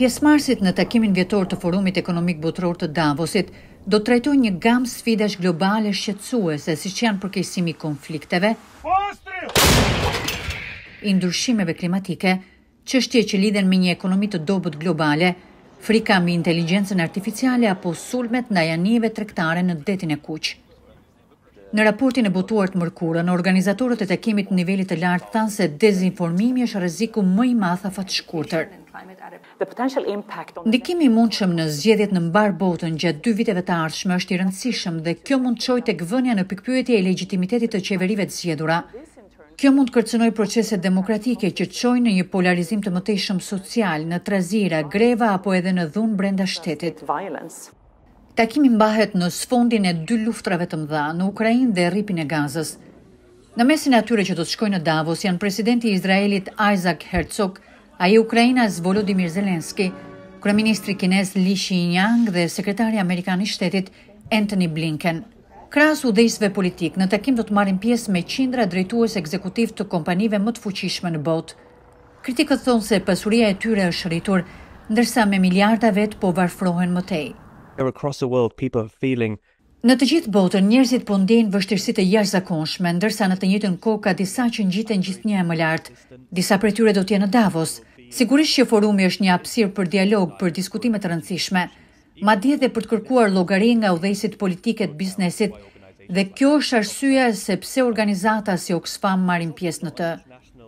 Pjesëmarrësit në takimin vjetor të Forumit Ekonomik Botëror të Davosit do të trajtojnë një gamë sfidash globale shqetësuese siç janë përkeqësimi i konflikteve, i ndryshimeve klimatike, çështje që lidhen me një ekonomi të dobët globale, frika mbi inteligjencën artificiale apo sulmet ndaj anijeve tregtare në Detin e Kuq. Në raportin e botuar të mërkurën, organizatorët e takimit të nivelit të lartë thanë se dezinformimi është rreziku më i madh afatshkurtër. Ndikimi i mundshëm në zgjedhjet në mbarë botën gjatë dy viteve të ardhshme është i rëndësishëm dhe kjo mund të çojë tek vënia në pikëpyetje e legjitimitetit të qeverive të zgjedhura. Kjo mund të kërcënojë proceset demokratike që të çojë në një polarizim të mëtejshëm social, në trazira, greva apo edhe në dhunë brenda shtetit. Takimi mbahet në sfondin e dy luftërave të mëdha, në Ukrainë dhe Rripin e Gazës. Në mesin e atyre që do të shkojnë në Davos janë presidenti i Izraelit Isaac Herzog, ai i Ukrainës Volodymyr Zelensky, kryeministri kinez Li Qiang dhe sekretari amerikan i Shtetit Antony Blinken. Krahas udhëheqësve politikë, në takim do të marrin pjesë me qindra drejtues ekzekutivë të kompanive më të fuqishme në botë. Kritikët thonë se pasuria e tyre është rritur, ndërsa me miliarda vetë po varfërohen më tej. Në të gjithë botën, njerëzit po ndjejnë vështirësi të jashtëzakonshme, ndërsa në të njëjtën kohë ka disa që ngjiten gjithnjë e më lart. Disa prej tyre do të jenë në Davos. Sigurisht që forumi është një hapësirë për dialog, për diskutime të rëndësishme. madje edhe për të kërkuar llogari nga udhëheqësit politikë e të biznesit dhe kjo është arsyeja se pse organizata si Oxfam marrin pjesë në të.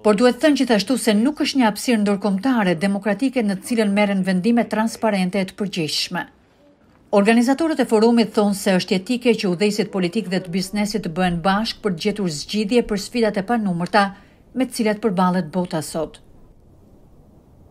Por duhet thënë gjithashtu se nuk është një hapësirë ndërkombëtare demokratike në të cilën merren vendime transparente e të përgjegjshme. Organizatorët e forumit thonë se është jetike që udhëheqësit politikë dhe të biznesit të bëhen bashkë për të gjetur zgjidhje për sfidat e panumërta me të cilat përballet bota sot.